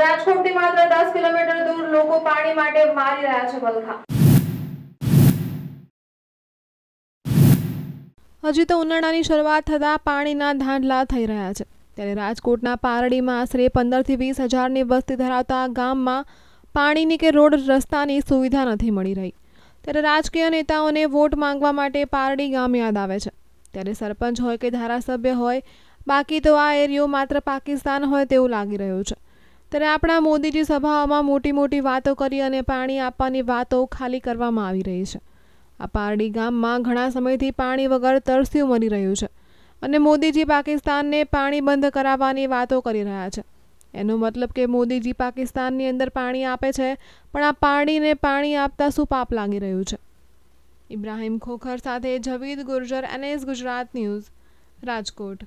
રાજકોટથી માત્ર દસ કિલોમીટર દૂર લોકો પાણી માટે મારી રહ્યા છે વલખા. હજી તો ઉનાળાની શરૂઆત થતાં પાણીના ધાંડલા થઈ રહ્યા છે. ત્યારે રાજકોટના પારડીમાં આશરે પંદરથી વીસ હજારની વસ્તી ધરાવતા ગામમાં પાણીની કે રોડ રસ્તાની સુવિધા નથી મળી રહી. ત્યારે રાજકીય નેતાઓને વોટ માંગવા માટે પારડી ગામ યાદ આવે છે. ત્યારે સરપંચ હોય કે ધારાસભ્ય હોય, બાકી તો આ એરિયો માત્ર પાકિસ્તાન હોય તેવું લાગી રહ્યું છે. ત્યારે આપણા મોદીજી સભાઓમાં મોટી મોટી વાતો કરી અને પાણી આપવાની વાતો ખાલી કરવામાં આવી રહી છે. આ પારડી ગામમાં ઘણા સમયથી પાણી વગર તરસ્યું મરી રહ્યું છે અને મોદીજી પાકિસ્તાનને પાણી બંધ કરાવવાની વાતો કરી રહ્યા છે. એનો મતલબ કે મોદીજી પાકિસ્તાનની અંદર પાણી આપે છે, પણ આ પાણીને પાણી આપતા શું પાપ લાગી રહ્યું છે. ઇબ્રાહિમ ખોખર સાથે જવીદ ગુર્જર, એનએસ ગુજરાત ન્યૂઝ, રાજકોટ.